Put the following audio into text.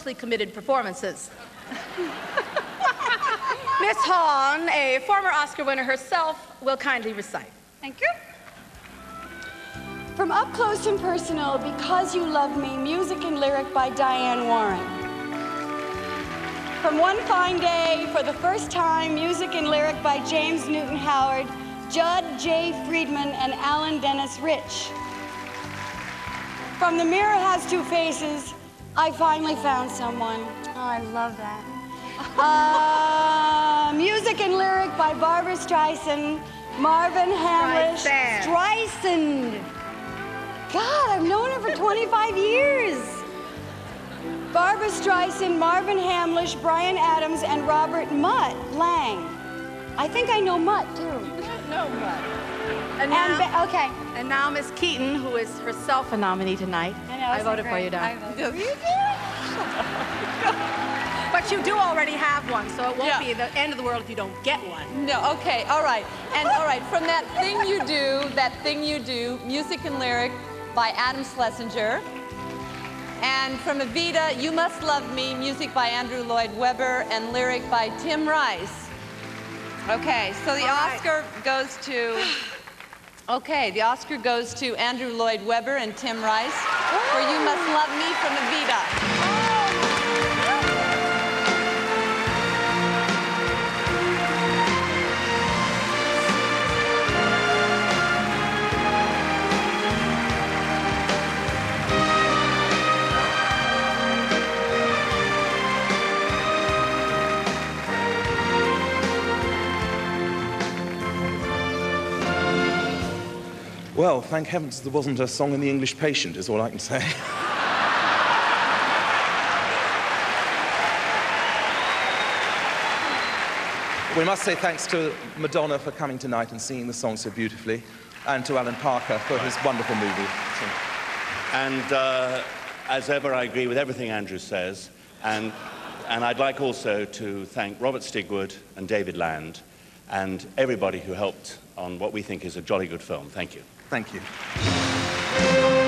closely committed performances. Miss Hawn, a former Oscar winner herself, will kindly recite. Thank you. From Up Close and Personal, Because You Love Me, music and lyric by Diane Warren. From One Fine Day, for the first time, music and lyric by James Newton Howard, Jud J. Friedman, and Allan Dennis Rich. From The Mirror Has Two Faces, I finally found someone. Oh, I love that. Uh, music and lyric by Barbara Streisand, Marvin Hamlisch. Streisand. Streisand. God, I've known her for 25 years. Barbara Streisand, Marvin Hamlisch, Bryan Adams, and Robert Mutt Lange. I think I know Mutt too. No, but. And And now, Be- okay. and now Miss Keaton, who is herself a nominee tonight. I know, isn't voted it for you, Don. I voted. But you do already have one, so it won't Yeah. be the end of the world if you don't get one. No, okay, all right. And all right, from that thing you do, that thing you do, music and lyric by Adam Schlesinger. And from Evita, You Must Love Me, music by Andrew Lloyd Webber and lyric by Tim Rice. Okay, so the right. Oscar goes to. Okay, the Oscar goes to Andrew Lloyd Webber and Tim Rice for You Must Love Me from Evita. Well, thank heavens there wasn't a song in The English Patient, is all I can say. we must say thanks to Madonna for coming tonight and singing the song so beautifully, and to Alan Parker for his wonderful movie. And uh, as ever, I agree with everything Andrew says. And, and I'd like also to thank Robert Stigwood and David Land and everybody who helped on what we think is a jolly good film. Thank you. Thank you.